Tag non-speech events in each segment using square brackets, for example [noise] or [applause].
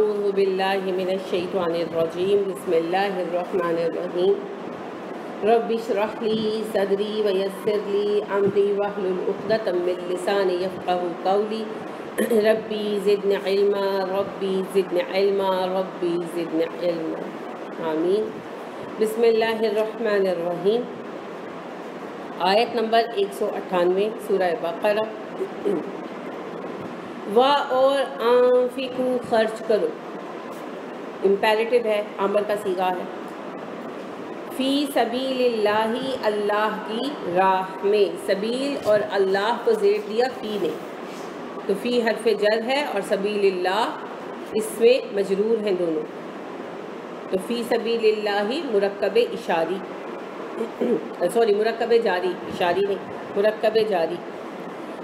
अऊज़ुबिल्लाहिमिनश्शैतानिर्रजीम बिस्मिल्लाहिर्रहमानिर्रहीम रब्बिशरह ली सदरी वयस्सिर ली अमरी वहलुल उक़दतम मिन लिसानी यफ़क़हू क़ौली रब्बी ज़िदनी इल्मा रब्बी ज़िदनी इल्मा रब्बी ज़िदनी इल्मा आमीन बिस्मिल्लाहिर्रहमानिर्रहीम आयत नंबर एक सौ अट्ठानवे सूरह बक़रा व और आंफिकू खर्च करो। इम्पेरेटिव है अमर का सीगा है। फ़ी सबीलिल्लाही अल्लाह की राह में, सबील और अल्लाह को जेर दिया फ़ी ने। तो फ़ी हरफ जर है और सबीलिल्लाह इसमें मजरूर हैं दोनों। तो फ़ी सबीलिल्लाही मुरक्कब इशारी। [coughs] सॉरी, मुरक्कब जारी, इशारी नहीं, मुरक्कब जारी।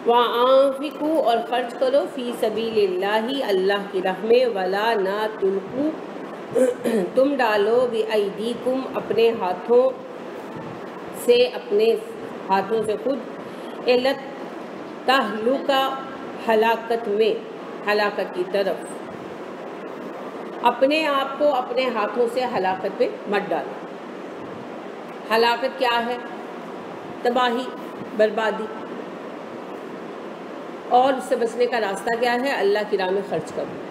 वाफ़िकू और ख़र्च करो, फ़ी सबीलिल्लाही अल्लाह की राह में, वला ना तुलकू, तुम डालो बी कुम अपने हाथों से, अपने हाथों से खुद एलत तहलुका हलाकत में, हलाकत की तरफ़। अपने आप को अपने हाथों से हलाकत में मत डालो। हलाकत क्या है? तबाही, बर्बादी। और उससे बचने का रास्ता क्या है? अल्लाह की राह में ख़र्च करो।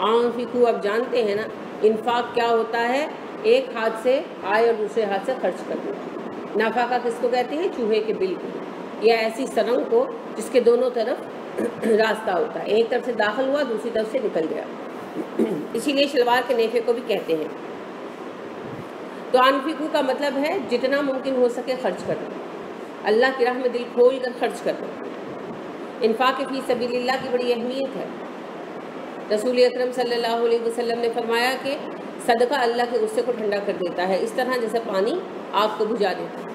आफिकू अब जानते हैं ना, इन्फाक क्या होता है? एक हाथ से आय और दूसरे हाथ से खर्च करना नाफाका किसको कहते हैं? चूहे के बिल को। या ऐसी सरंग को जिसके दोनों तरफ़ [clears throat] रास्ता होता है। एक तरफ़ से दाखिल हुआ, दूसरी तरफ़ से निकल गया। [clears throat] इसीलिए शलवार के नेफे को भी कहते हैं। तो अनफिकू का मतलब है, जितना मुमकिन हो सके खर्च करना अल्लाह की राह में दिल खोल कर खर्च करना इन्फाक फ़ी सबीलिल्लाह की बड़ी अहमियत है। रसूल अकरम वसल्लम ने फरमाया कि सदका अल्लाह के गुस्से को ठंडा कर देता है। इस तरह जैसे पानी आग को बुझा देता है।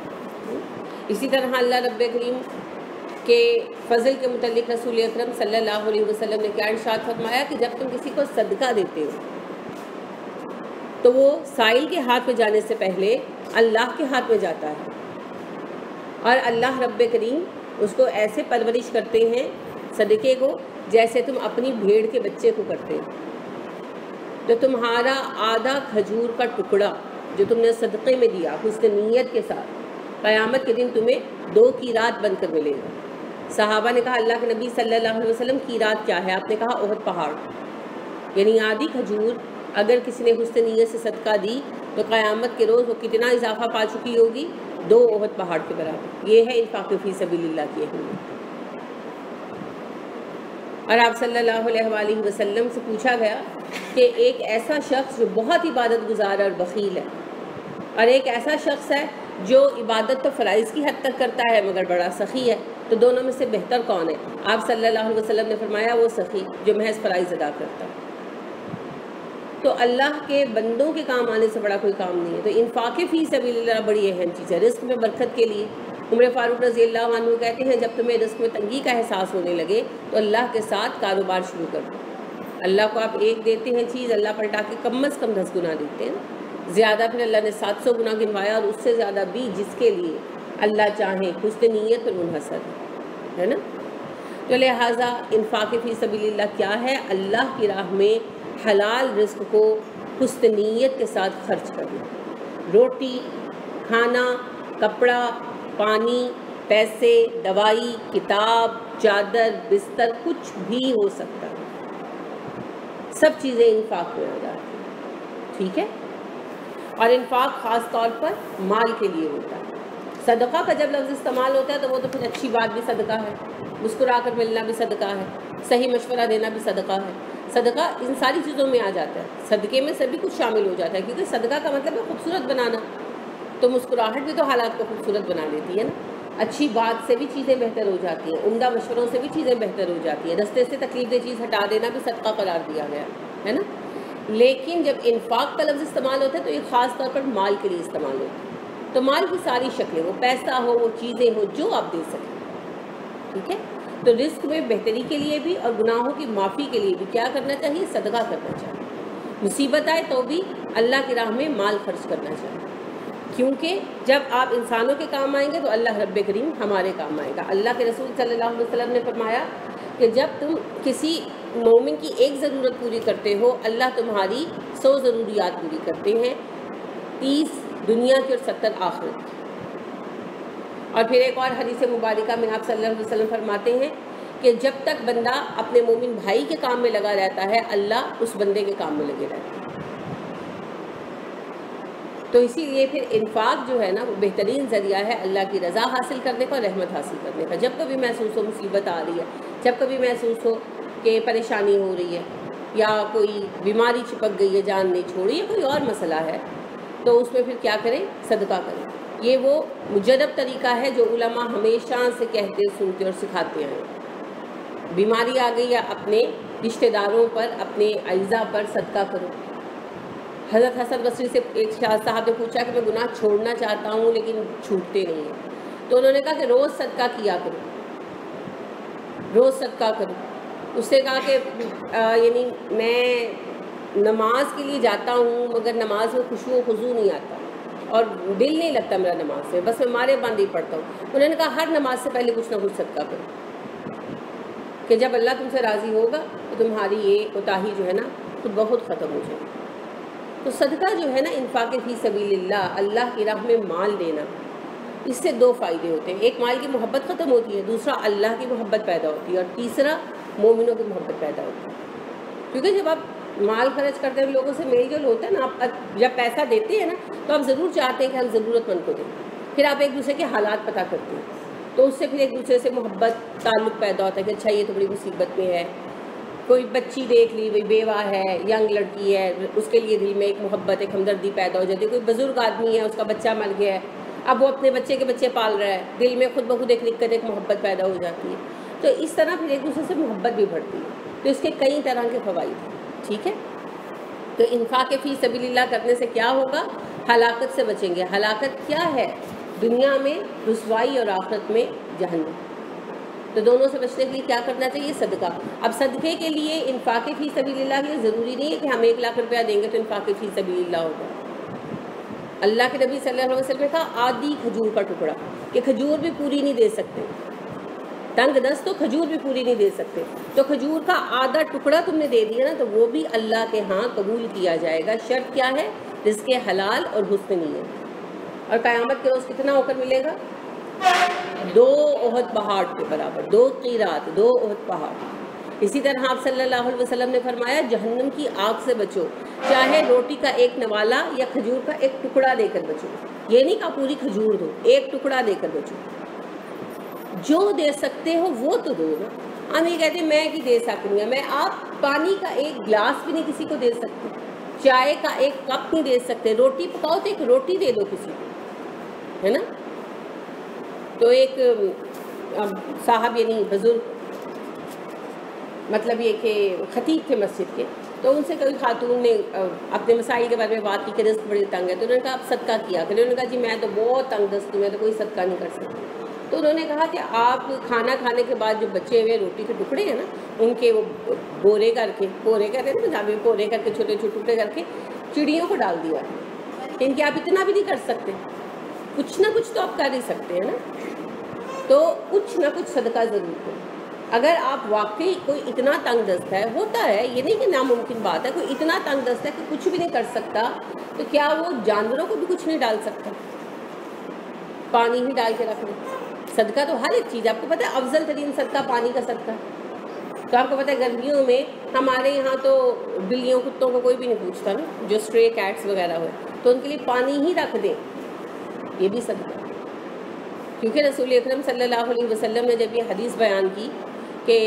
इसी तरह अल्लाह रब करीम के फ़ज़ल के मतलब रसूल अकरम सल्लल्लाहु ने क्या इरशाद फरमाया कि जब तुम किसी को सदका देते हो तो वो साइल के हाथ में जाने से पहले अल्लाह के हाथ में जाता है। और अल्लाह रब करीम उसको ऐसे परवरिश करते हैं सदक़े को, जैसे तुम अपनी भेड़ के बच्चे को करते हो। तो तुम्हारा आधा खजूर का टुकड़ा जो तुमने सदक़े में दिया हुस्न नीयत के साथ, क़यामत के दिन तुम्हें दो की रात बनकर मिलेगा। सहाबा ने कहा, अल्लाह के नबी सल्लल्लाहु अलैहि वसल्लम की रात क्या है? आपने कहा, ओहद पहाड़। यानी आधी खजूर अगर किसी ने हुस्न नीयत से सदका दी तो क़यामत के रोज़ वो कितना इजाफा पा चुकी होगी? दो ओहद पहाड़ के बराबर। ये है इन्फाक फ़ी सबीलिल्लाह की अहमियत। और आप सल्लल्लाहु अलैहि वसल्लम से पूछा गया कि एक ऐसा शख्स जो बहुत इबादत गुजार और बखील है, और एक ऐसा शख्स है जो इबादत तो फ़राइज़ की हद तक करता है, मगर बड़ा सखी है तो दोनों में से बेहतर कौन है? आप सल्लल्लाहु अलैहि वसल्लम ने फरमाया, वो सखी जो महज फ़राइज़ अदा करता है। तो अल्लाह के बंदों के काम आने से बड़ा कोई काम नहीं है। तो इन्फाक फ़ीस अभी बड़ी अहम चीज़। है रिस्क में बरकत के लिए उम्र फ़ारूक रज़ी अल्लाह कहते हैं, जब तुम्हें रिस्क में तंगी का एहसास होने लगे तो अल्लाह के साथ कारोबार शुरू कर। दो अल्लाह को आप एक देते हैं चीज़, अल्लाह पलटा के कम अज़ कम दस गुना देते हैं। ज़्यादा फिर अल्लाह ने सात सौ गुना गिनवाया और उससे ज़्यादा भी, जिसके लिए अल्लाह चाहें खुश नीयत और मुनहसर, है ना? तो लिहाजा इन्फाक फ़ी सबीलिल्लाह क्या है? अल्लाह की राह में हलाल रिस्क को हुस्न नीयत के साथ खर्च करना। रोटी, खाना, कपड़ा, पानी, पैसे, दवाई, किताब, चादर, बिस्तर, कुछ भी हो सकता है। सब चीज़ें इन्फाक में आ जाती हैं। ठीक है? और इन्फाक ख़ास तौर पर माल के लिए होता है। सदका का जब लफ्ज़ इस्तेमाल होता है तो वो तो फिर अच्छी बात भी सदका है। मुस्कुरा कर मिलना भी सदका है, सही मशवरा देना भी सदका है। सदका इन सारी चीज़ों में आ जाता है। सदक़े में सभी कुछ शामिल हो जाता है, क्योंकि सदका का मतलब है खूबसूरत बनाना। तो मुस्कुराहट भी तो हालात को खूबसूरत बना देती है ना। अच्छी बात से भी चीज़ें बेहतर हो जाती हैं, उमदा मशवरों से भी चीज़ें बेहतर हो जाती हैं। रस्ते से तकलीफ़ दे चीज़ हटा देना भी सदका करार दिया गया, है ना? लेकिन जब इन्फाक का लफ्ज़ इस्तेमाल होता है तो ये ख़ास तौर पर माल के लिए इस्तेमाल होता है। तो माल की सारी शक्लें, वो पैसा हो, वो चीज़ें हो, जो आप दे सकें। ठीक है? तो रिस्क में बेहतरी के लिए भी और गुनाहों की माफ़ी के लिए भी। क्या करना चाहिए? सदका करना चाहिए। मुसीबत आए तो भी अल्लाह की राह में माल खर्च करना चाहिए। क्योंकि जब आप इंसानों के काम आएँगे तो अल्लाह रब करीम हमारे काम आएगा। अल्लाह के रसूल सल्लल्लाहु अलैहि वसल्लम ने फरमाया कि जब तुम किसी मोमिन की एक ज़रूरत पूरी करते हो, अल्लाह तुम्हारी सौ ज़रूरियात पूरी करते हैं, तीस दुनिया की और सत्तर आखिरत की। और फिर एक और हदीस मुबारक में आप सल्लल्लाहु अलैहि वसल्लम फरमाते हैं कि जब तक बंदा अपने मोमिन भाई के काम में लगा रहता है, अल्लाह उस बंदे के काम में लगे रहते हैं। तो इसीलिए फिर इन्फाक जो है ना, वो बेहतरीन ज़रिया है अल्लाह की रज़ा हासिल करने का और रहमत हासिल करने का। जब कभी महसूस हो मुसीबत आ रही है, जब कभी महसूस हो कि परेशानी हो रही है, या कोई बीमारी चिपक गई है, जान नहीं छोड़ी, या कोई और मसला है तो उसमें फिर क्या करें? सदका करें। ये वो मुजरब तरीका है जो उलमा हमेशा से कहते, सुनते और सिखाते हैं। बीमारी आ गई या अपने रिश्तेदारों पर, अपने अज्जा पर सदका करो। हज़रत हसन बसरी से एक शाह साहब ने पूछा कि मैं गुनाह छोड़ना चाहता हूँ, लेकिन छूटते नहीं हैं। तो उन्होंने कहा कि रोज़ सदका किया करो। रोज़ सदका करो। उससे कहा कि यानी मैं नमाज़ के लिए जाता हूँ, मगर नमाज़ में खुशबू खुशू नहीं आता। और दिल नहीं लगता मेरा नमाज़ से, बस मैं मारे बाँध ही पढ़ता हूँ। उन्होंने कहा, हर नमाज़ से पहले कुछ ना कुछ सदका करो। कि जब अल्लाह तुमसे राज़ी होगा तो तुम्हारी ये कोताही जो है ना तो बहुत ख़त्म हो जाएगी। तो सदका जो है ना, इन्फाक फ़ी सबील्ला अल्लाह की राह में माल देना, इससे दो फ़ायदे होते हैं। एक, माल की मोहब्बत ख़त्म होती है, दूसरा, अल्लाह की मोहब्बत पैदा होती है, और तीसरा, मोमिनों की मोहब्बत पैदा होती है। क्योंकि जब आप माल खर्च करते हैं लोगों से मेल जोल होता है ना, आप जब पैसा देते हैं ना तो आप ज़रूर चाहते हैं कि हम ज़रूरतमंद को दें। फिर आप एक दूसरे के हालात पता करते हैं। तो उससे फिर एक दूसरे से मोहब्बत, ताल्लुक़ पैदा होता है कि अच्छा ये तो बड़ी मुसीबत में है। कोई बच्ची देख ली वही बेवा है, यंग लड़की है, उसके लिए दिल में एक मोहब्बत, एक हमदर्दी पैदा हो जाती है। कोई बुज़ुर्ग आदमी है, उसका बच्चा मर गया है, अब वो अपने बच्चे के बच्चे पाल रहा है, दिल में खुद ब खुद एक दिक्कत, एक मोहब्बत पैदा हो जाती है। तो इस तरह फिर एक दूसरे से मोहब्बत भी बढ़ती है। तो इसके कई तरह के फ़वाद हैं। ठीक है? तो इन्फा के फ़ी सबील्ला करने से क्या होगा? हलाकत से बचेंगे। हलाकत क्या है? दुनिया में, रसवाई और आखरत में जहन्नम। तो दोनों से बचने के लिए क्या करना चाहिए? सदका। अब सदक़े के लिए इन्फाक फ़ी सबील्ला के लिए ज़रूरी नहीं है कि हम एक लाख रुपया देंगे तो इन्फाक फ़ी सबील्ला होगा। अल्लाह के नबी सल्लल्लाहु अलैहि वसल्लम ने कहा, आधी खजूर का टुकड़ा। कि खजूर भी पूरी नहीं दे सकते। तंग दस तो खजूर भी पूरी नहीं दे सकते। तो खजूर का आधा टुकड़ा तुमने दे दिया ना तो वो भी अल्लाह के यहाँ कबूल किया जाएगा। शर्त क्या है? जिसके हलाल और हुस्न नीयत। और क़यामत के रोज़ कितना होकर मिलेगा? दो ओहद पहाड़ के बराबर, दो कीरात, दो ओहद पहाड़। इसी तरह आप सल्लल्लाहु अलैहि वसल्लम ने फरमाया, जहन्नम की आग से बचो। चाहे रोटी का एक नवाला या खजूर का एक टुकड़ा देकर बचो। ये नहीं कहा पूरी खजूर दो, एक टुकड़ा देकर बचो। जो दे सकते हो, वो तो दो ना हम ये कहते हैं, मैं कि दे सकती मैं आप पानी का एक गिलास भी नहीं किसी को दे सकते। चाय का एक कप नहीं दे सकते। रोटी पकाओ तो एक रोटी दे दो किसी को। है ना? तो एक साहब यानी बुज़ुर्ग मतलब ये कि ख़तीब थे मस्जिद के तो उनसे कभी खातून ने अपने मसाइल के बारे में बात की कि रिस्क बड़ी तंग है। तो उन्होंने कहा, आप सदका किया करें। उन्होंने कहा, जी, मैं तो बहुत तंग दस्त मैं तो कोई सदका नहीं कर सकती। तो उन्होंने कहा कि आप खाना खाने के बाद जो बचे हुए रोटी के टुकड़े हैं ना, उनके वो बोरे करके, बोरे कहते हैं पंजाबी बोरे करके छोटे छोटे टुकड़े करके चिड़ियों को डाल दिया। इनके आप इतना भी नहीं कर सकते। कुछ ना कुछ तो आप कर ही सकते हैं ना। तो कुछ ना कुछ सदका ज़रूर करो अगर आप वाकई कोई इतना तंग दस्त है, होता है, ये नहीं कि नामुमकिन बात है, कोई इतना तंग दस्त है कि कुछ भी नहीं कर सकता तो क्या वो जानवरों को भी कुछ नहीं डाल सकता? पानी ही डाल के रख लें सदका तो हर एक चीज़ आपको पता है, अफजल तरीन सदका पानी का सदका तो आपको पता है, गर्मियों में हमारे यहाँ तो बिल्लियों, कुत्तों को कोई भी नहीं पूछता ना, जो स्ट्रे कैट्स वगैरह हो। तो उनके लिए पानी ही रख दें, ये भी सदका क्योंकि रसूल अक्रम सल्लल्लाहु अलैहि वसल्लम ने जब ये हदीस बयान की कि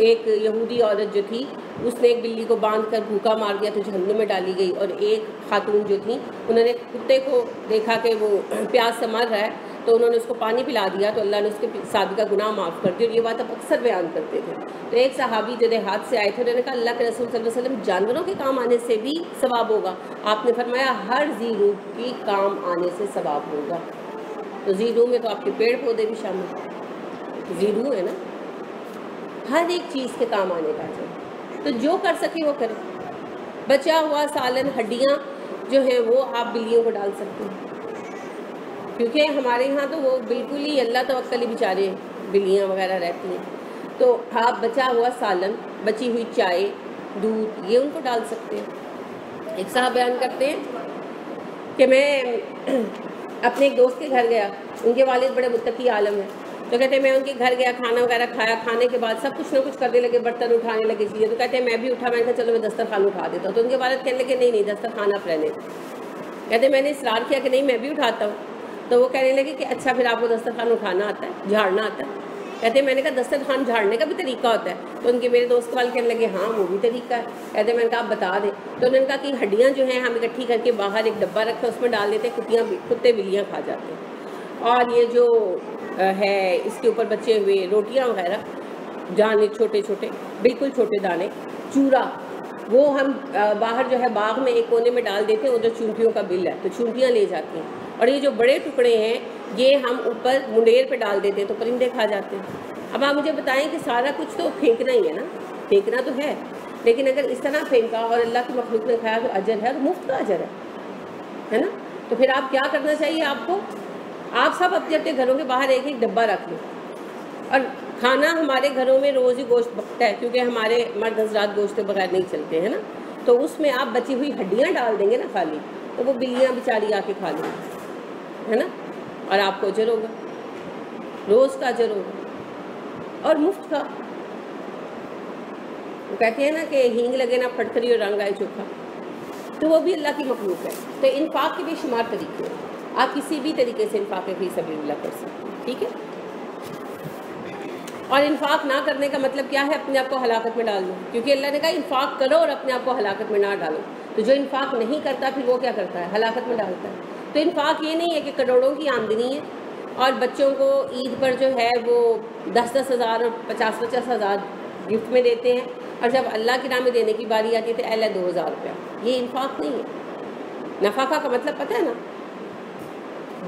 एक यहूदी औरत जो थी, उसने एक बिल्ली को बाँध कर भूखा मार दिया तो जहन्नुम में डाली गई और एक खातून जो थी, उन्होंने कुत्ते को देखा कि वो [clears throat] प्यास से मर रहा है। तो उन्होंने उसको पानी पिला दिया तो अल्लाह ने उसके सबका गुनाह माफ़ कर दिया, और ये बात आप अक्सर बयान करते थे। तो एक सहाबी जो हाथ से आए थे, उन्होंने कहा, अल्लाह के रसूल सल्लल्लाहु अलैहि वसल्लम जानवरों के काम आने से भी सवाब होगा। आपने फरमाया, हर जी रूप की काम आने से सवाब होगा। तो जी रू में तो आपके पेड़ पौधे भी शामिल जी रू है ना? हर एक चीज़ के काम आने का चाहिए तो जो कर सके वो करें। बचा हुआ सालन हड्डियाँ जो हैं, वो आप बिल्लियों को डाल सकते हैं। क्योंकि हमारे यहाँ तो वो बिल्कुल ही अल्लाह तो अक्ल बेचारे बिल्लियाँ वगैरह रहती हैं। तो आप बचा हुआ सालन, बची हुई चाय, दूध, ये उनको डाल सकते हैं। एक साहब बयान करते हैं कि मैं [clears throat] अपने एक दोस्त के घर गया, उनके वालिद बड़े मुत्तकी आलम हैं। तो कहते हैं, मैं उनके घर गया, खाना वगैरह खाया, खाने के बाद सब कुछ ना कुछ करने लगे, बर्तन उठाने लगे चीज़ें। तो कहते हैं, मैं भी उठा, मैंने कहा, चलो मैं दस्तर खान उठा देता हूँ। तो उनके वालद कहने लगे, नहीं नहीं दस्तर खाना आप रहने कहते मैंने इसरार किया कि नहीं, मैं भी उठाता हूँ। तो वो कहने लगे कि अच्छा फिर आपको दस्तर खान उठाना आता है, झाड़ना आता है। कहते मैंने कहा दस्तर खान झाड़ने का भी तरीका होता है? तो उनके मेरे दोस्त वाले कहने लगे हाँ वो भी तरीका है। कहते मैंने कहा, आप बता दें। तो उन्होंने कहा कि हड्डियाँ जो हैं, हम इकट्ठी करके बाहर एक डब्बा रखे उसमें डाल देते हैं, कुत्तियाँ कुत्ते बिल्लियाँ खा जाते हैं। और ये जो है, इसके ऊपर बचे हुए रोटियाँ वगैरह, दाने छोटे छोटे बिल्कुल छोटे दाने, चूरा वो हम बाहर जो है बाग में एक कोने में डाल देते हैं, उधर चूंटियों का बिल है तो चूंटियाँ ले जाती हैं। और ये जो बड़े टुकड़े हैं, ये हम ऊपर मुंडेर पे डाल देते हैं तो परिंदे खा जाते हैं। अब आप मुझे बताएँ कि सारा कुछ तो फेंकना ही है ना? फेंकना तो है, लेकिन अगर इस तरह फेंका और अल्लाह के मखलूक ने खाया तो अजर है तो मुफ़्त का अजर है। है ना? तो फिर आप क्या करना चाहिए आपको? आप सब अपने अपने घरों के बाहर एक एक डब्बा रख लें। और खाना हमारे घरों में रोज़ ही गोश्त पकता है, क्योंकि हमारे मर्द हजरात गोश्त के बगैर नहीं चलते, हैं ना? तो उसमें आप बची हुई हड्डियाँ डाल देंगे ना खाली तो वो बिल्लियाँ बेचारी आके खा लेंगी, है ना? और आपको अजर होगा, रोज़ का अजर होगा। और मुफ़्त का। वो कहते हैं ना कि हींग लगे ना फटकरी और रंग आए चोखा। तो वो भी अल्लाह की मखलूक है। तो इनफाक के बेशुमार तरीके हैं। आप किसी भी तरीके से इनफाक फ़ी सभी कर सकते हैं। ठीक है? और इन्फाक ना करने का मतलब क्या है? अपने आप को हलाकत में डाल दो। क्योंकि अल्लाह ने कहा, इन्फाक करो और अपने आप को हलाकत में ना डालो। तो जो इन्फाक नहीं करता, फिर वो क्या करता है? हलाकत में डालता है। तो इन्फाक ये नहीं है कि करोड़ों की आमदनी है और बच्चों को ईद पर जो है वो दस दस हज़ार और पचास पचास हज़ार गिफ्ट में देते हैं और जब अल्लाह के नाम में देने की बारी आती है तो अल्लाह दो हज़ार रुपया। ये इन्फाक नहीं है। नफाका का मतलब पता है ना?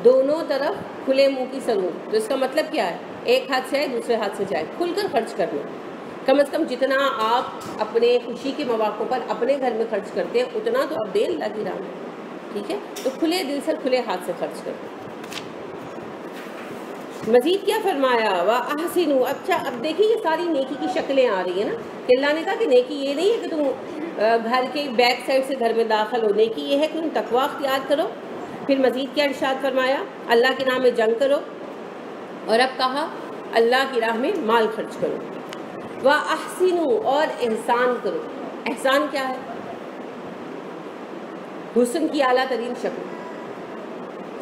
दोनों तरफ़ खुले मुँह की सरूर तो इसका मतलब क्या है? एक हाथ से आए, दूसरे हाथ से जाए, खुलकर खर्च करना कम अज़ कम जितना आप अपने खुशी के मौाक़ों पर अपने घर में खर्च करते हैं, उतना तो आप दे अल्लाह की राम ठीक है? तो खुले दिल से खुले हाथ से खर्च करो। मजीद क्या फरमाया? वाह अहसिन। अच्छा अब देखिए, ये सारी नेकी की शक्लें आ रही है ना अल्लाह ने कहा कि नेकी ये नहीं है कि तुम घर के बैक साइड से घर में दाखिल हो। नेकी ये है कि तुम तकवा अख्तियार करो फिर मजीद क्या इर्शाद फरमाया? अल्लाह के नाम में जंग करो और अब कहा, अल्लाह की राह में माल खर्च करो। वह अहसिन और एहसान करो। एहसान क्या है? हुसन की अला तरीन शक्ल।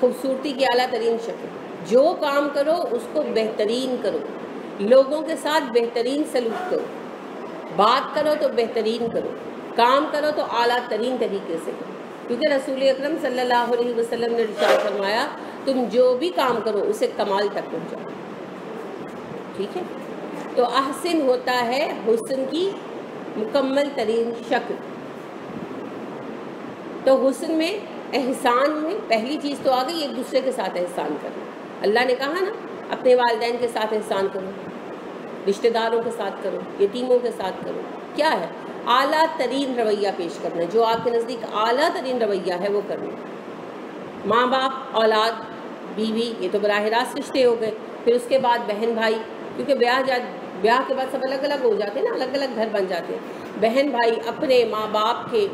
खूबसूरती की अला तरीन शक्ल। जो काम करो, उसको बेहतरीन करो। लोगों के साथ बेहतरीन सलूक करो। बात करो तो बेहतरीन करो। काम करो तो आला तरीन तरीके से करो। क्योंकि रसूल अकरम वसल्लम ने रिशाद फरमाया, तुम जो भी काम करो, उसे कमाल तक पहुँचाओ। ठीक है? तो अहसन होता है हुसन की मुकम्मल तरीन शक्ल। तो हुसन में एहसान में पहली चीज़ तो आ गई, एक दूसरे के साथ एहसान करना। अल्लाह ने कहा ना, अपने वालदेन के साथ एहसान करो, रिश्तेदारों के साथ करो, यतीमों के साथ करो। क्या है? आला तरीन रवैया पेश करना है। जो आपके नज़दीक आला तरीन रवैया है, वो करना है। माँ बाप औलाद, बीवी, ये तो बरह रास्त रिश्ते हो गए। फिर उसके बाद बहन भाई क्योंकि ब्याह जा ब्याह के बाद सब अलग अलग हो जाते हैं ना अलग अलग घर बन जाते हैं। बहन भाई अपने माँ बाप के,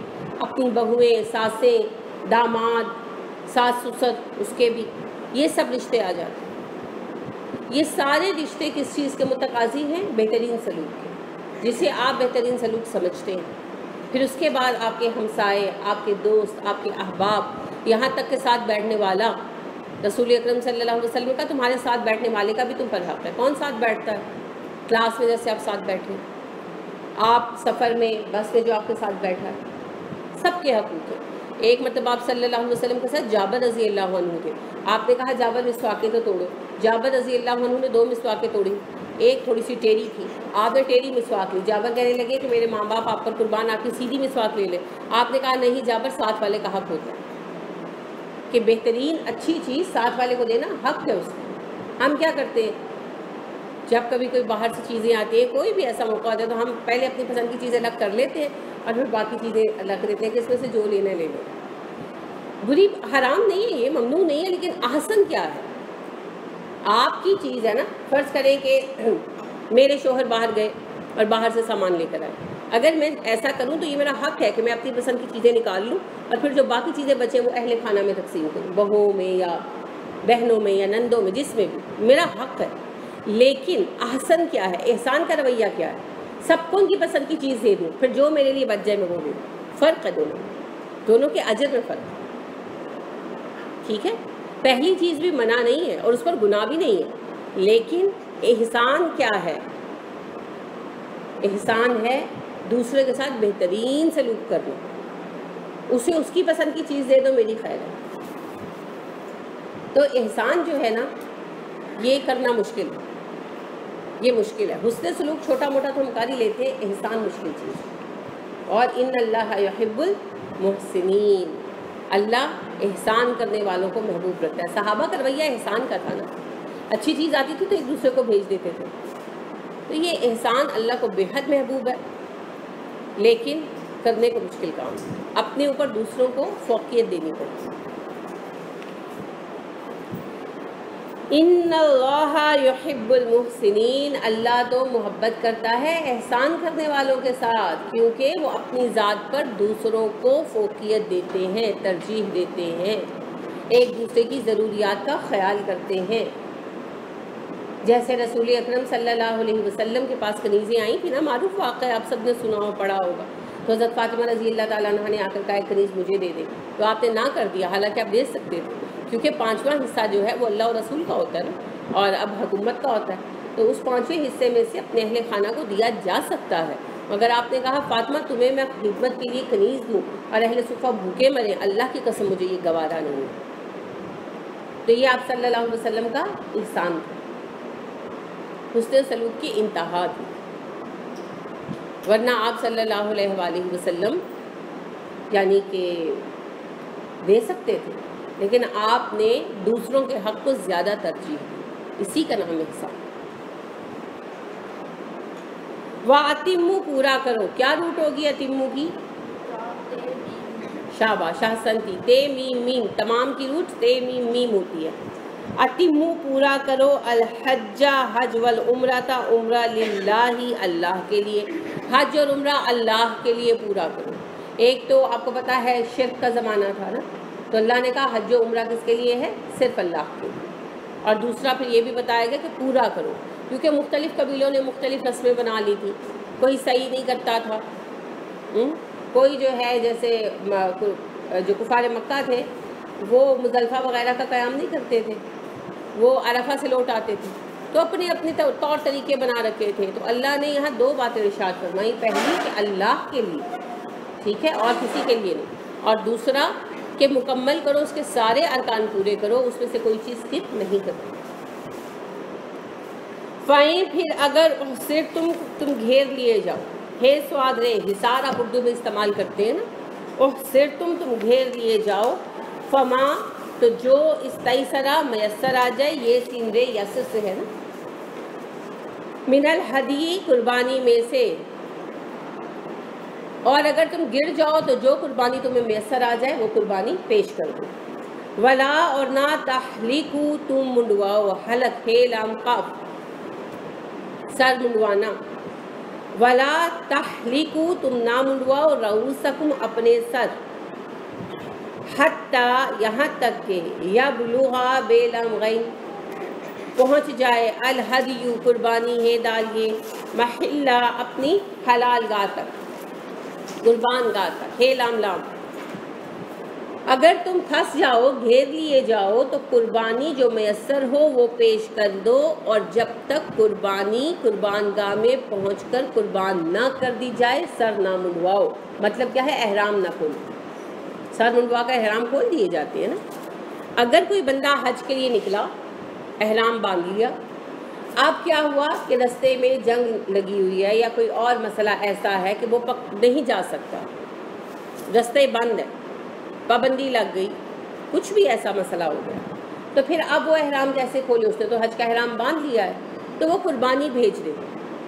अपनी बहुएँ, सासें, दामाद सास ससुर उसके भी, ये सब रिश्ते आ जाते हैं। ये सारे रिश्ते किस चीज़ के मुतकाजी हैं? बेहतरीन सलूक के। जिसे आप बेहतरीन सलूक समझते हैं। फिर उसके बाद आपके हमसाए, आपके दोस्त, आपके अहबाब यहाँ तक के साथ बैठने वाला रसूल अक्रम सल्लल्लाहु अलैहि वसल्लम का तुम्हारे साथ बैठने वाले का भी तुम पर हक है। कौन साथ बैठता है? क्लास में जैसे आप साथ बैठे आप सफ़र में, बस में जो आपके साथ बैठा है, सबके हकूक़ हैं। एक मतलब आप सल्लल्लाहु अलैहि वसल्लम के साथ जाबर रज़ी अल्लाह थे आपने कहा जाबर मिसवाके तो तोड़ो। जाबर रज़ी अल्लाह ने दो मिसवाके तोड़ी। एक थोड़ी सी टेरी थी। आपने टेरी मिसवाक ली। जाबर कहने लगे कि मेरे माँ बाप आप पर कुर्बान आपकी सीधी मिसवाक ले ले। आपने कहा, नहीं जाबर, साथ वाले का हक होता है कि बेहतरीन, अच्छी चीज़ साथ वाले को देना, हक है उसका। हम क्या करते हैं? जब कभी कोई बाहर से चीज़ें आती हैं, कोई भी ऐसा मौका होता है तो हम पहले अपनी पसंद की चीज़ें अलग कर लेते हैं और फिर बाकी चीज़ें अलग देते हैं कि इसमें से जो लेना ले लो। बुरी हराम नहीं है ये ममनू नहीं है, लेकिन आसन क्या है? आपकी चीज़ है ना, फ़र्ज़ करें कि मेरे शोहर बाहर गए और बाहर से सामान लेकर आए। अगर मैं ऐसा करूँ तो ये मेरा हक है कि मैं अपनी पसंद की चीज़ें निकाल लूँ और फिर जो बाकी चीज़ें बचे वो अहले खाना में तकसीम करूँ। बहुओं में या बहनों में या नंदों में, जिसमें भी। मेरा हक है। लेकिन आहसन क्या है? एहसान का रवैया क्या है? सबको उनकी पसंद की चीज़ दे दूँ, फिर जो मेरे लिए बच जाए मैं वो दे फ़र्क है दोनों दोनों के अजर में फ़र्क। ठीक है? पहली चीज़ भी मना नहीं है और उस पर गुनाह भी नहीं है। लेकिन एहसान क्या है? एहसान है दूसरे के साथ बेहतरीन सलूक करना। उसे उसकी पसंद की चीज़ दे दो, मेरी खैर है। तो एहसान जो है ना, ये करना मुश्किल है। ये मुश्किल है। हुसन सलूक छोटा मोटा तो हम कर ही लेते हैं, एहसान मुश्किल चीज़। और इन अल्लाह हिब्बुल मुहसिनीन। अल्लाह एहसान करने वालों को महबूब रखता है। सहाबा का रवैया एहसान का था ना। अच्छी चीज़ आती थी तो एक दूसरे को भेज देते थे। तो ये एहसान अल्लाह को बेहद महबूब है, लेकिन करने को मुश्किल काम। अपने ऊपर दूसरों को फोकियत देनी पड़ती इन मुहसिनीन। अल्लाह तो मोहब्बत करता है एहसान करने वालों के साथ, क्योंकि वो अपनी ज़ात पर दूसरों को फोकियत देते हैं, तरजीह देते हैं। एक दूसरे की ज़रूरियात का ख्याल करते हैं। जैसे रसूल अकरम सल्लल्लाहु अलैहि वसल्लम के पास कनीज़ें आई थी ना मारूफ वाक़ आप सबने सुना हो, पढ़ा होगा। तो हज़रत फ़ातिमा रज़ी अल्लाह ताला ने आकर कहा कनीज़ मुझे दे दे। तो आपने ना कर दिया, हालाँकि आप दे सकते थे। क्योंकि पाँचवा हिस्सा जो है वो अल्लाह और रसूल का होता है ना, और अब हुकूमत का होता है। तो उस पाँचवें हिस्से में से अपने अहले खाना को दिया जा सकता है। अगर आपने कहा, फातिमा, तुम्हें मैं खिदमत के लिए कनीज़ दूँ और अहल सुफ़ा भूखे मरे, अल्लाह की कसम मुझे ये गवारा नहीं है। तो ये आप सल्लल्लाहु अलैहि वसल्लम का इंसान था। हुसन सलूक की इंतहा थी। वरना आप सल्लल्लाहु अलैहि वसल्लम यानी कि दे सकते थे। लेकिन आपने दूसरों के हक को ज़्यादा तरजीह दी। इसी का नाम हिस्सा वह अतिमु पूरा करो। क्या रूट होगी अतिमु की? शाबा शाहसंती। ते मीम मीम। तमाम की रूट ते मीम मीम होती है। अतिमु पूरा करो। अलहज्जा हज वल उम्र था उम्र लिल्लाही अल्लाह के लिए। हज और उम्र अल्लाह के लिए पूरा करो। एक तो आपको पता है, शिरक का ज़माना था ना? तो अल्लाह ने कहा, हज उम्र किसके लिए है? सिर्फ़ अल्लाह के लिए। और दूसरा फिर ये भी बताया गया कि पूरा करो, क्योंकि मुख्तलिफ़ कबीलों ने मुख्तलिफ़ रस्में बना ली थी। कोई सही नहीं करता था। हुँ? हम्म? कोई जो है, जैसे जो कुफार मक्का थे, वो मुजलफ़ा वगैरह का क़्याम नहीं करते थे। वो अरफा से लौट आते थे। तो अपने अपने तौर तरीके बना रखे थे। तो अल्लाह ने यहाँ दो बातें इशाद फरमाई। पहली, कि अल्लाह के लिए, ठीक है, और किसी के लिए नहीं। और दूसरा कि मुकम्मल करो, उसके सारे अरकान पूरे करो, उसमें से कोई चीज़ स्किप नहीं करो। फ़ाइन, फिर अगर सिर्फ़ तुम तुम घेर लिए जाओ। हे स्वाद रे, हिसार आप उर्दू में इस्तेमाल करते हैं ना? और सिर्फ़ तुम तुम घेर लिए जाओ। फमा तो जो इस तई सरा मैसर आ जाए, ये सीन रे यस है ना? मिनल हदी कुर्बानी में से और अगर तुम गिर जाओ तो जो कुर्बानी तुम्हें मैसर आ जाए, वो कुर्बानी पेश कर दो। वला और ना तहलीकू तुम मुंडवाओ, हलक हेलाम काफ। सर मुंडवाना। वला तहलीकू तुम ना मुंडवाओ रू सकुम अपने सर। हत्ता यहाँ तक के या बलूहा बेलम गई पहुँच जाए अलहदयू कुर्बानी है डालिए महिला अपनी हलाल गा तक। कुर्बान गाता हे लाम लाम। अगर तुम फंस जाओ, घेर लिए जाओ तो कुर्बानी जो मैसर हो, वो पेश कर दो, और जब तक कुर्बानी कुर्बान गाह में पहुँच कर कुर्बान ना कर दी जाए, सर ना मुंडवाओ। मतलब क्या है? अहराम ना खोलो। सर मुंडवा का अहराम खोल दिए जाते हैं ना? अगर कोई बंदा हज के लिए निकला अहराम बाँध लिया अब क्या हुआ कि रस्ते में जंग लगी हुई है या कोई और मसला ऐसा है कि वो पक नहीं जा सकता? रस्ते बंद है, पाबंदी लग गई, कुछ भी ऐसा मसला हो गया। तो फिर अब वो अहराम कैसे खोले उसने तो हज का अहराम बाँध लिया है तो वो कुर्बानी भेज दे।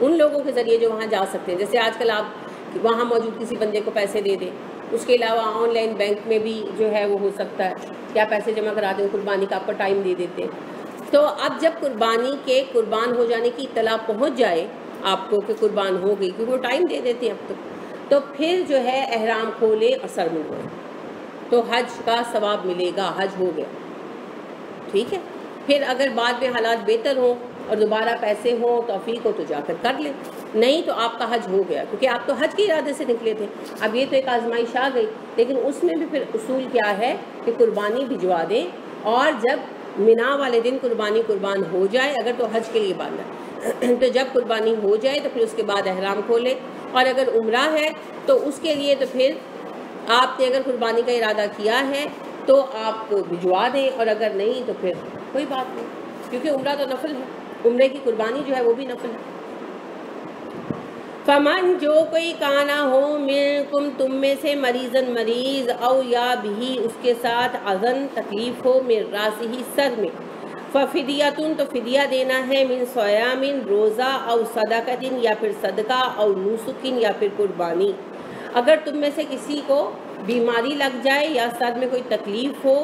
उन लोगों के ज़रिए जो वहाँ जा सकते हैं, जैसे आजकल आप वहाँ मौजूद किसी बंदे को पैसे दे दें, उसके अलावा ऑनलाइन बैंक में भी जो है वो हो सकता है क्या पैसे जमा करा दें, कुर्बानी का आपको टाइम दे देते हैं। तो अब जब कुर्बानी के कुर्बान हो जाने की इतला पहुँच जाए, आपको कि कुर्बान हो गई, क्योंकि वो टाइम दे देते हैं अब तो। तो फिर जो है अहराम खोले और सर मुंडवाए तो हज का सवाब मिलेगा, हज हो गया। ठीक है? फिर अगर बाद में हालात बेहतर हों और दोबारा पैसे हों, तोफ़ीक हो तो जाकर कर ले। नहीं तो आपका हज हो गया, क्योंकि आप तो हज के इरादे से निकले थे। अब ये तो एक आजमाइश आ गई। लेकिन उसमें भी फिर उसूल क्या है कि कुर्बानी भिजवा दें। और जब मीना वाले दिन कुर्बानी कुर्बान हो जाए, अगर तो हज के लिए बांधा। [clears throat] तो जब कुर्बानी हो जाए तो फिर उसके बाद अहराम खोले। और अगर उम्र है तो उसके लिए तो फिर आपने अगर कुर्बानी का इरादा किया है तो आप भिजवा दें, और अगर नहीं तो फिर कोई बात नहीं। क्योंकि उम्र तो नफल है। उम्र की कुर्बानी जो है, वो भी नफल है। फमन जो कोई काना हो मिर कुम तुम में से मरीज़न मरीज़, औ या भी उसके साथ अजन तकलीफ़ हो मिर राशि ही सर में। फ़िदियातुन तो फिदिया देना है, मिन सोयामिन रोज़ा और सदाकतिन या फिर सदका और नूसुकिन या फिर कुर्बानी। अगर तुम में से किसी को बीमारी लग जाए या सर में कोई तकलीफ़ हो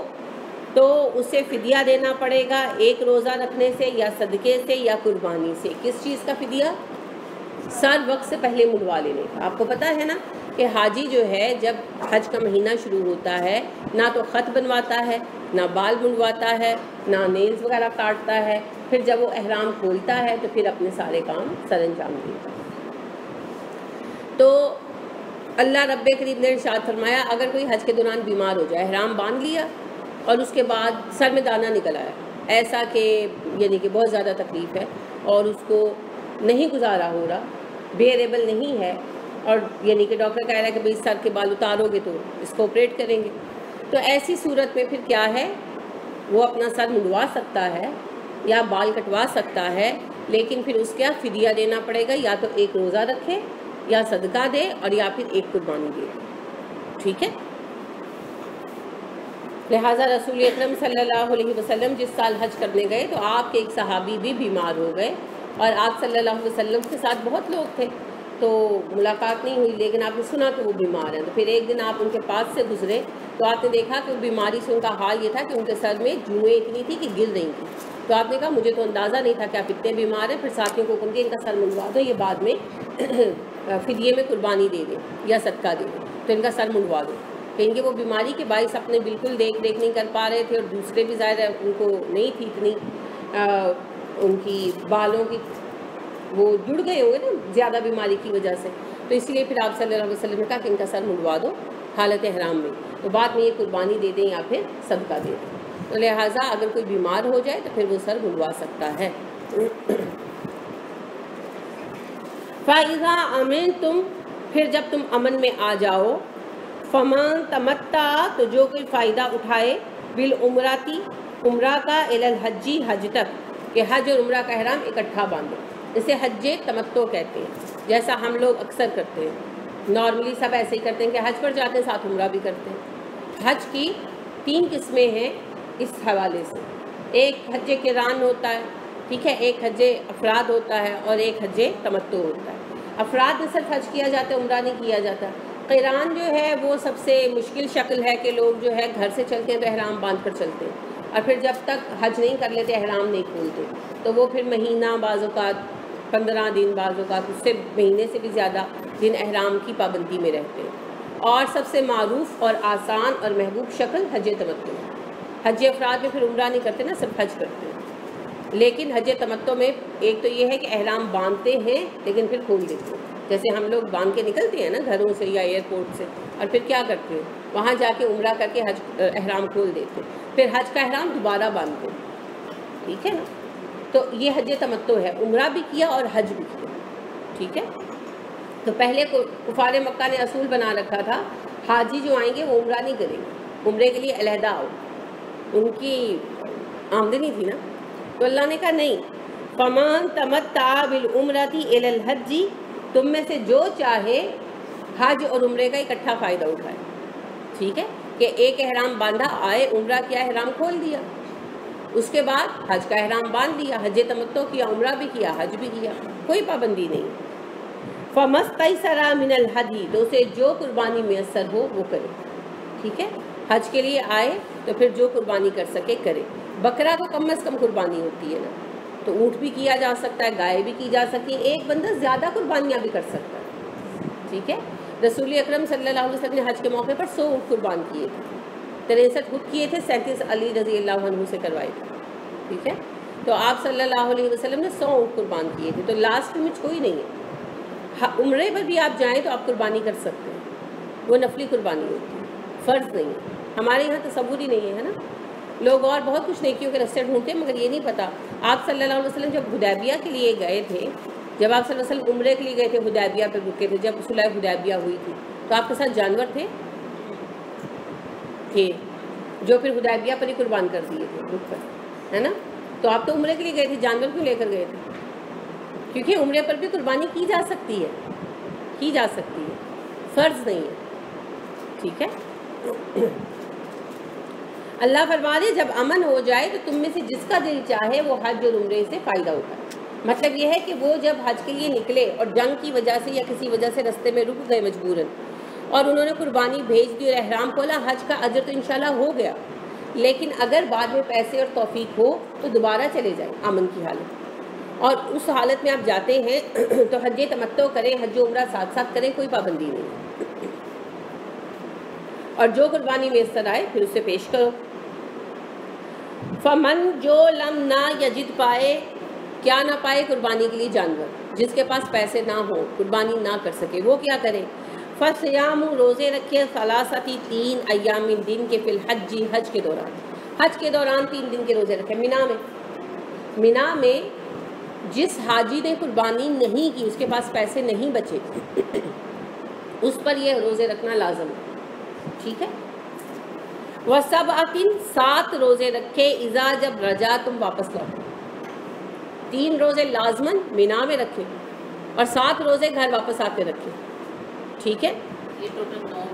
तो उसे फिदिया देना पड़ेगा, एक रोज़ा रखने से या सदक़े से या कुर्बानी से। किस चीज़ का फिदिया? सर वक्त से पहले मुड़वा लेने का। आपको पता है ना कि हाजी जो है, जब हज का महीना शुरू होता है, ना तो ख़त बनवाता है, ना बाल मुंडवाता है, ना नेल्स वगैरह काटता है, फिर जब वो अहराम खोलता है तो फिर अपने सारे काम सर अंजाम देता तो अल्लाह रब्बे करीब ने इरशाद फरमाया, अगर कोई हज के दौरान बीमार हो जाए अहराम बाँध लिया और उसके बाद सर में दाना निकल आया। ऐसा कि, यानी कि बहुत ज़्यादा तकलीफ़ है और उसको नहीं गुजारा हो रहा। बेरेबल नहीं है और यानी कि डॉक्टर कह रहा है कि भाई सर के बाल उतारोगे तो इसको ऑपरेट करेंगे। तो ऐसी सूरत में फिर क्या है? वो अपना सर मुंडवा सकता है या बाल कटवा सकता है, लेकिन फिर उसका फिदिया देना पड़ेगा, या तो एक रोज़ा रखे, या सदका दे और या फिर एक कुर्बानी दे। ठीक है? लिहाजा रसूल अक्रम सल्लल्लाहु अलैहि वसल्लम जिस साल हज करने गए तो आपके एक सहाबी भी बीमार हो गए। और आप सल्लल्लाहु अलैहि वसल्लम के साथ बहुत लोग थे तो मुलाकात नहीं हुई, लेकिन आपने सुना कि वो बीमार हैं। तो फिर एक दिन आप उनके पास से गुजरे तो आपने देखा कि बीमारी से उनका हाल ये था कि उनके सर में जुएँ इतनी थी कि गिर रही थी। तो आपने कहा, मुझे तो अंदाज़ा नहीं था कि आप इतने बीमार हैं, फिर साथियों को हुक्म दिया, इनका सर मुंडवा दो, ये बाद में [clears throat] फिर ये में कुर्बानी दे दें या सदका दे दें तो इनका सर मुंडवा दो। कहेंगे, वो बीमारी के बाईस अपने बिल्कुल देख रेख नहीं कर पा रहे थे और दूसरे भी ज़ाहिर उनको नहीं थी इतनी उनकी बालों की वो जुड़ गए होंगे ना ज़्यादा बीमारी की वजह से। तो इसलिए फिर आप सल्लल्लाहु अलैहि वसल्लम ने कहा कि इनका सर मुंडवा दो हालत हराम में। तो बाद में ये कुर्बानी दे दें या फिर सदका दे दें। तो लिहाजा अगर कोई बीमार हो जाए तो फिर वो सर मुंडवा सकता है। फ़ाइज़ा अमिन तुम फिर जब तुम अमन में आ जाओ फमान तमत्ता तो जो कोई फ़ायदा उठाए, बिल उमराती, उम्र का एल हज्जी, हज तक। कि हज और उम्र का अहराम इकट्ठा बांधो। इसे हज तमत्तो कहते हैं, जैसा हम लोग अक्सर करते हैं। नॉर्मली सब ऐसे ही करते हैं कि हज पर जाते हैं, साथ उम्र भी करते हैं। हज की तीन किस्में हैं इस हवाले से। एक हज किरान होता है, ठीक है? एक हज अफराद होता है और एक हज तमत्तो होता है। अफराद में सिर्फ़ हज किया जाता है, उम्र नहीं किया जाता। किरान जो है, वो सबसे मुश्किल शक्ल है कि लोग जो है घर से चलते हैं तो अहराम बाँध कर चलते हैं। और फिर जब तक हज नहीं कर लेते अहराम नहीं खोलते तो वो फिर महीना बाज़ात पंद्रह दिन बाज़ात उससे महीने से भी ज़्यादा दिन अहराम की पाबंदी में रहते हैं। और सबसे मरूफ और आसान और महबूब शक्ल हज तमत्तो हज अफराद में फिर उम्र नहीं करते ना, सिर्फ़ हज करते हैं। लेकिन हज तमत्तो में एक तो ये है कि अहराम बांधते हैं, लेकिन फिर खोल देते हैं। जैसे हम लोग बाँध के निकलते हैं ना घरों से या एयरपोर्ट से, और फिर क्या करते हैं? वहाँ जाके उम्र करके हज अहराम खोल देते फिर हज का अहराम दोबारा बांधते ठीक है ना? तो ये हज तमत्तो है। उम्र भी किया और हज भी किया। ठीक है? तो पहले कुफार मक्का ने असूल बना रखा था। हाजी जो आएँगे वो उम्र नहीं करेंगे। उम्र के लिए अलहदा आओ। उनकी आमदनी थी ना। तो अल्लाह ने कहा, नहीं। फमान तमत्ता बिल उम्र थी एल हजी तुम में से जो चाहे, हज और उम्र का इकट्ठा फ़ायदा उठाए। ठीक है? कि एक अहराम बांधा, आए, उम्र किया अहराम खोल दिया। उसके बाद हज का अहराम बाँध दिया, हज तमत्तो किया, उम्र भी किया, हज भी किया। कोई पाबंदी नहीं। फ़मस्तरा मिनल हदी तो उसे जो कुर्बानी मैसर हो, वो करे। ठीक है? हज के लिए आए तो फिर जो कुर्बानी कर सके, करे। बकरा तो कम अज़ कम कुर्बानी होती है ना। तो ऊँट भी किया जा सकता है, गाय भी की जा सकती है, एक बंदा ज़्यादा कुर्बानियाँ भी कर सकता है। ठीक है? रसूल अकरम सल्लल्लाहु अलैहि वसल्लम ने हज के मौके पर सौ ऊँट कुर्बान किए थे। तिरसठ खुद किए थे, सैंतीस अली रज़ी अल्लाह से करवाए थे। ठीक है? तो आप सल्लल्लाहु अलैहि वसल्लम ने सौ ऊँट कुर्बान किए थे। तो लास्ट में कोई नहीं है। उम्र पर भी आप जाएँ तो आप कुर्बानी कर सकते हैं। वो नफली कुर्बानी होती है। फ़र्ज़ नहीं है। हमारे यहाँ तस्वूर ही नहीं है ना? लोग और बहुत कुछ नेकियों के रस्ते ढूंढते मगर ये नहीं पता। आप सल्लल्लाहु अलैहि वसल्लम जब हुदैबिया के लिए गए थे, जब आप सल्लल्लाहु अलैहि वसल्लम उम्रे के लिए गए थे हुदैबिया पर रुके थे, जब सुलह हुदैबिया हुई थी तो आपके साथ जानवर थे? थे। जो फिर हुदैबिया पर ही कुर्बान कर दिए थे, रुक कर, है ना? तो आप तो उम्र के लिए गए थे, जानवर क्यों लेकर गए थे। क्योंकि उम्र पर भी कुर्बानी की जा सकती है, की जा सकती है। फ़र्ज़ नहीं है। ठीक है? अल्लाह फरमा दे जब अमन हो जाए तो तुम में से जिसका दिल चाहे वो हज और उम्र से फ़ायदा उठाए। मतलब यह है कि वो जब हज के लिए निकले और जंग की वजह से या किसी वजह से रस्ते में रुक गए मजबूरन, और उन्होंने कुर्बानी भेज दी और अहराम खोला, हज का अजर तो इंशाल्लाह हो गया। लेकिन अगर बाद में पैसे और तोफ़ी हो तो दोबारा चले जाए अमन की हालत। और उस हालत में आप जाते हैं [clears throat] तो हज तमत्तो करें, हज उम्र साथ साथ करें, कोई पाबंदी नहीं। और जो कुर्बानी मैसर आए, फिर उसे पेश करो। फमन जो लम ना या यजिद पाए, क्या ना पाए कुर्बानी के लिए जानवर, जिसके पास पैसे ना हो, कुर्बानी ना कर सके, वो क्या करे? फसयाम रोज़े रखे सलासती तीन अयामिन दिन के, फिल हज जी हज के दौरान। हज के दौरान तीन दिन के रोज़े रखे, मीना में। मीना में जिस हाजी ने कुर्बानी नहीं की, उसके पास पैसे नहीं बचे, उस पर यह रोज़े रखना लाजम ठीक है? वह सब आकिन सात रोज़े रखे इज़ा जब रजा तुम वापस लौटो। तीन रोज़े लाजमन मीना में रखे और सात रोज़े घर वापस आते रखे। ठीक है? ये टोटल नौ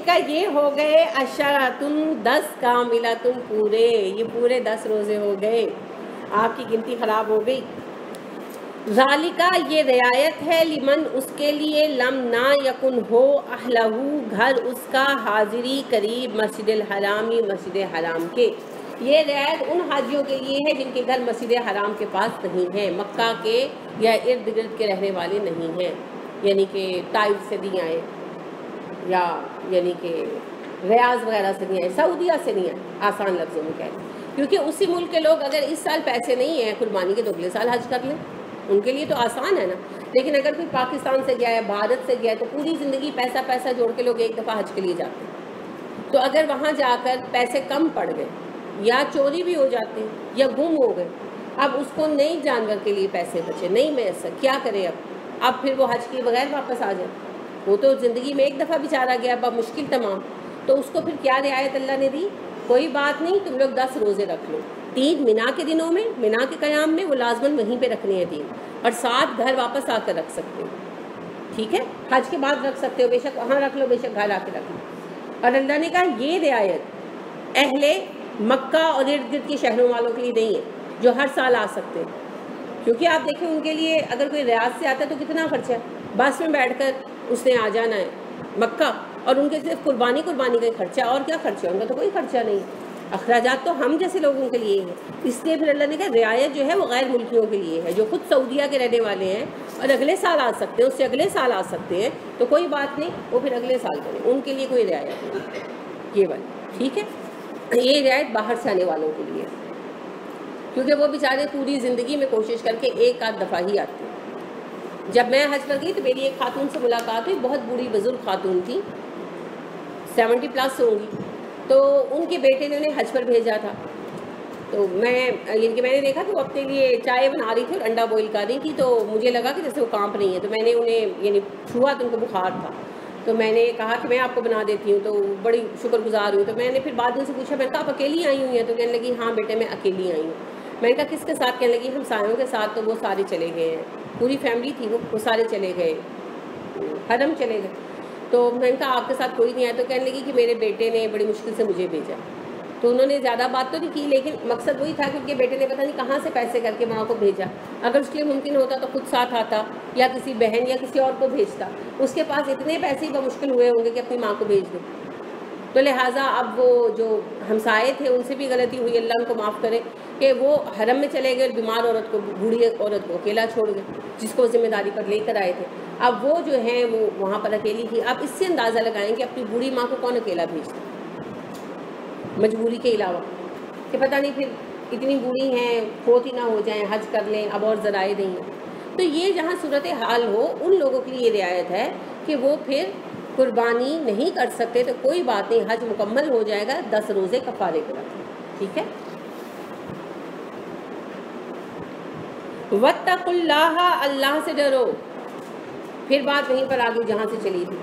का ये हो गए अशरा तुम दस का मिला तुम पूरे। ये पूरे दस रोज़े हो गए। आपकी गिनती ख़राब हो गई। जालिका, ये रियायत है, लिमन उसके लिए लम ना यकुन हो, अहलहू, घर उसका हाजिरी करीब मस्जिद हरामी मस्जिद हराम के। ये रियायत उन हाजियों के लिए है जिनके घर मस्जिद हराम के पास नहीं है, मक्का के या इर्द गिर्द के रहने वाले नहीं हैं। यानी कि ताइफ से नहीं आए, या यानी कि रियाज वगैरह से नहीं आए, सऊदिया से नहीं आए, आसान लफ्ज़ों में कह क्योंकि उसी मुल्क के लोग अगर इस साल पैसे नहीं हैं कुर्बानी के तो अगले साल हज कर लें। उनके लिए तो आसान है ना। लेकिन अगर कोई पाकिस्तान से गया है भारत से गया है तो पूरी ज़िंदगी पैसा पैसा जोड़ के लोग एक दफ़ा हज के लिए जाते हैं। तो अगर वहाँ जाकर पैसे कम पड़ गए, या चोरी भी हो जाते हैं या गुम हो गए, अब उसको नई जानवर के लिए पैसे बचे, नहीं मैसर, क्या करे अब? अब फिर वो हज के बगैर वापस आ जाए। वो तो ज़िंदगी में एक दफ़ा बेचारा गया, अब मुश्किल तमाम। तो उसको फिर क्या रियायत अल्लाह ने दी? कोई बात नहीं, तुम लोग दस रोज़े रख लो। तीन मीना के दिनों में, मीना के क़याम में वो लाजमन वहीं पे रखने हैं तीन और सात घर वापस आकर रख सकते हो। ठीक है? हज के बाद रख सकते हो बेशक, वहाँ रख लो, बेशक घर आके रख लो। और अल्लाह ने कहा, ये रियायत अहले मक्का और इर्द गिर्द के शहरों वालों के लिए नहीं है, जो हर साल आ सकते हैं। क्योंकि आप देखें, उनके लिए अगर कोई रियाज से आता है तो कितना खर्चा है? बस में बैठकर उसने आ जाना है मक्का और उनके सिर्फ़ कुर्बानी कुर्बानी का ही खर्चा और क्या खर्चा है? उनका तो कोई खर्चा नहीं अखराज तो हम जैसे लोगों के लिए है। इसलिए फिर अल्लाह ने कहा, रियायत जो है वो गैर मुल्कियों के लिए है, जो खुद सऊदिया के रहने वाले हैं और अगले साल आ सकते हैं, उससे अगले साल आ सकते हैं तो कोई बात नहीं, वो फिर अगले साल करें। उनके लिए कोई रियायत नहीं। ये बात, ठीक है? ये रियायत बाहर से आने वालों के लिए। क्योंकि वो बेचारे पूरी ज़िंदगी में कोशिश करके एक आध दफ़ा ही आते हैं। जब मैं हज पर गई तो मेरी एक खातून से मुलाकात हुई, बहुत बूढ़ी बुज़ुर्ग खातून थी। सेवेंटी प्लस होंगी। तो उनके बेटे ने उन्हें हज पर भेजा था। तो मैं, यानी कि मैंने देखा कि वो अपने लिए चाय बना रही थी और अंडा बॉईल कर रही थी तो मुझे लगा कि जैसे वो काँप रही है। तो मैंने उन्हें, यानी छुआ तो उनको बुखार था। तो मैंने कहा कि मैं आपको बना देती हूँ तो बड़ी शुक्रगुजार हुई तो मैंने फिर बाद में से पूछा, मैंने कहा, आप अकेली आई हुई हैं? तो कहने लगी हाँ बेटे, मैं अकेली आई हूँ। मैंने कहा, किसके साथ? कहने लगी, हम सायों के साथ। तो वो सारे चले गए। हैं पूरी फैमिली थी, वो वो सारे चले गए। हरम चले गए। तो मैंने कहा, आपके साथ कोई नहीं आया। तो कहने लगी कि मेरे बेटे ने बड़ी मुश्किल से मुझे भेजा। तो उन्होंने ज़्यादा बात तो नहीं की, लेकिन मकसद वही था कि उनके बेटे ने पता नहीं कहाँ से पैसे करके माँ को भेजा। अगर उसके लिए मुमकिन होता तो खुद साथ आता, या किसी बहन या किसी और को भेजता। उसके पास इतने पैसे ही मुश्किल हुए होंगे कि अपनी माँ को भेज दो। तो लिहाजा अब वो जो हमसाए थे, उनसे भी गलती हुई। अल्लाह उनको माफ़ करे कि वो हरम में चले गए बीमार औरत को, बूढ़ी औरत को, अकेला छोड़ गए, जिसको ज़िम्मेदारी पर लेकर आए थे। अब वो जो है, वो वहाँ पर अकेली थी अब इससे अंदाज़ा लगाएँ कि अपनी बूढ़ी माँ को कौन अकेला भेजता मजबूरी के अलावा कि पता नहीं फिर इतनी बूढ़ी हैं खोत ही ना हो जाएँ, हज कर लें, अब और ज़राए नहीं तो ये जहाँ सूरत हाल हो, उन लोगों के लिए रियायत है कि वो फिर कुर्बानी नहीं कर सकते तो कोई बात नहीं, हज मुकम्मल हो जाएगा, दस रोज़े कफारे के रखें, ठीक है? वत्तकुल्लाह, अल्लाह से डरो। फिर बात वहीं पर आ गई, जहाँ से चली थी।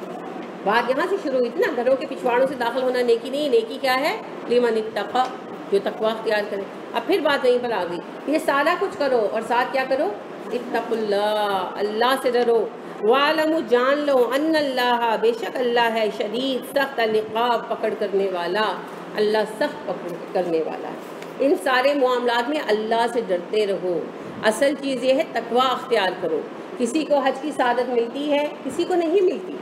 बात यहाँ से शुरू हुई थी ना, घरों के पिछवाड़ों से दाखिल होना, नेकी नहीं, नेकी क्या है? लिमन इत्तका, जो तकवा अख्तियार करे। अब फिर बात वहीं पर आ गई। ये सारा कुछ करो, और साथ क्या करो? इत्तकुल्ला, अल्लाह से डरो। वालम जान लो अन अल्लाह बेशक अल्लाह है शदीद, सख्त निकाब पकड़ करने वाला, अल्लाह सख्त पकड़ करने वाला इन सारे मामला में अल्लाह से डरते रहो। असल चीज़ ये है, तकवा अख्तियार करो। किसी को हज की सादत मिलती है, किसी को नहीं मिलती।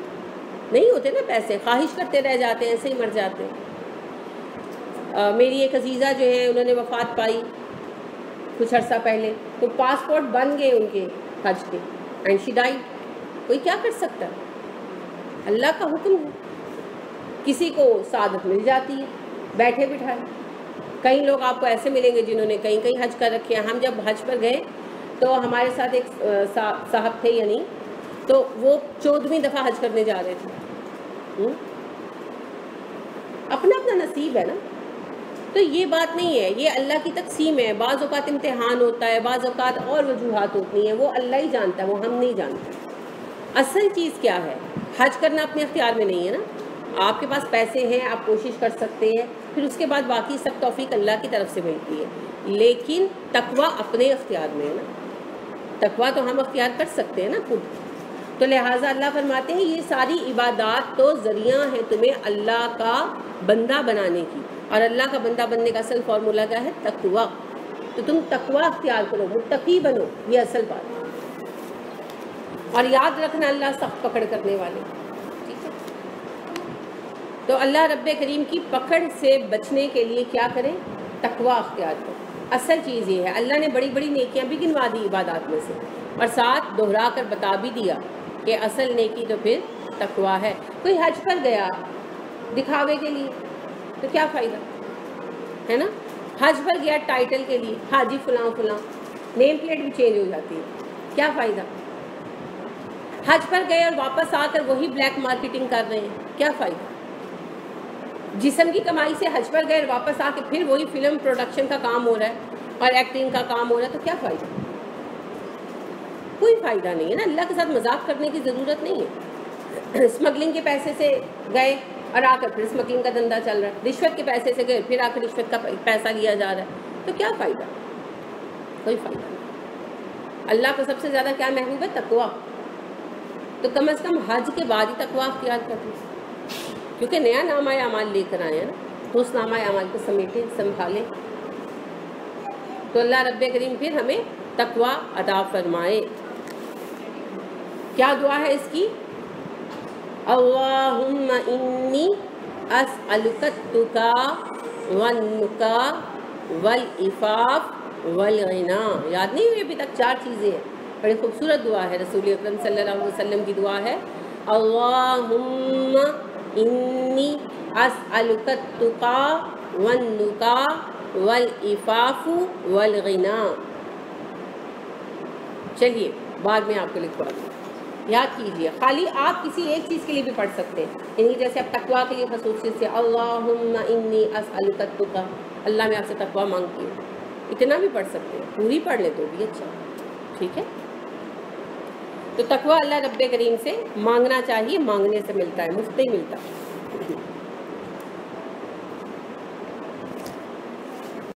नहीं होते ना पैसे, ख्वाहिश करते रह जाते हैं, ऐसे ही मर जाते हैं। मेरी एक अजीज़ा जो है, उन्होंने वफात पाई कुछ अर्सा पहले। तो पासपोर्ट बन गए उनके हज के। एंड शी डाइड कोई क्या कर सकता है? अल्लाह का हुक्म है। किसी को सादत मिल जाती है, बैठे बिठाए। कई लोग आपको ऐसे मिलेंगे जिन्होंने कहीं कहीं हज कर रखे हैं। हम जब हज पर गए तो हमारे साथ एक साहब थे यानी तो वो चौदहवीं दफ़ा हज करने जा रहे थे। हुँ? अपना अपना नसीब है ना? तो ये बात नहीं है। ये अल्लाह की तकसीम है। बाज़ अवत इम्तहान होता है, बाज़ अवत और वजूहत होती हैं। वो अल्लाह ही जानता है, वो हम नहीं जानते। असल चीज़ क्या है? हज करना अपने अख्तियार में नहीं है ना? आपके पास पैसे हैं, आप कोशिश कर सकते हैं, फिर उसके बाद बाकी सब तोफ़ी अल्लाह की तरफ़ से मिलती है। लेकिन तकवा अपने अख्तियार में है ना? तकवा तो हम अख्तियार कर सकते हैं ना खुद। तो लिहाजा अल्लाह फरमाते हैं, ये सारी इबादत तो ज़रिया है तुम्हें अल्लाह का बंदा बनाने की। और अल्लाह का बंदा बनने का असल फार्मूला क्या है? तकवा। तो तुम तकवा अख्तियार करो मुतकी बनो, ये असल बात। है और याद रखना अल्लाह सख्त पकड़ करने वाले। ठीक है? तो अल्लाह रब करीम की पकड़ से बचने के लिए क्या करें? तकवा अख्तियार करें। असल चीज़ ये है, अल्लाह ने बड़ी बड़ी नेकियाँ भी गिनवा दी इबादत में से। और साथ दोहरा कर बता भी दिया कि असल नेकी तो फिर तकवा है। कोई हज पर गया दिखावे के लिए तो क्या फ़ायदा? है ना? हज पर गया टाइटल के लिए, हाजी फलां फलां, नेम प्लेट भी चेंज हो जाती है। क्या फ़ायदा? हज पर गए और वापस आकर वही ब्लैक मार्केटिंग कर रहे हैं। क्या फ़ायदा? जिसम की कमाई से हज पर गए और वापस आके फिर वही फ़िल्म प्रोडक्शन का काम हो रहा है और एक्टिंग का काम हो रहा है तो क्या फ़ायदा? कोई फ़ायदा नहीं है ना। अल्लाह के साथ मज़ाक करने की ज़रूरत नहीं है। [clears throat] स्मगलिंग के पैसे से गए और आकर फिर स्मगलिंग का धंधा चल रहा है। रिश्वत के पैसे से गए, फिर आकर रिश्वत का पैसा लिया जा रहा है। तो क्या फ़ायदा? कोई फ़ायदा नहीं। अल्लाह को सबसे ज़्यादा क्या महबूब है तकवा। तो कम अज़ कम हज के बाद ही तकवा अख्तियार कर क्योंकि नया नामा अमाल लेकर आए ना तो उस नामा अमाल को समेटें, संभालें। तो अल्लाह रब करीम फिर हमें तकवा अदा फरमाए। क्या दुआ है इसकी? अल्लाहुम्मा इन्नी असअलुका वल इफ़ाफ याद नहीं हुई अभी तक चार चीज़ें हैं। बड़ी खूबसूरत दुआ है, रसूल अक्रम वसल्लम की दुआ है। अल्लाहुम्मा इन्नी असअलुका वन्नुका वल इफ़ाफ़ु वल गिना चलिए, बाद में आपको लिखवा दूँ। याद कीजिए, खाली आप किसी एक चीज़ के लिए भी पढ़ सकते हैं। यानी जैसे आप तकवा के लिए खसूसियत से अल्लाहुम्मा इन्नी असअलुका अल्लाह में आपसे तकवा मांगती हूँ। इतना भी पढ़ सकते हैं। पूरी पढ़ ले तो भी अच्छा। ठीक है? तो तकवा अल्लाह रब करीम से मांगना चाहिए, मांगने से मिलता है, मुफ़्त ही मिलता। है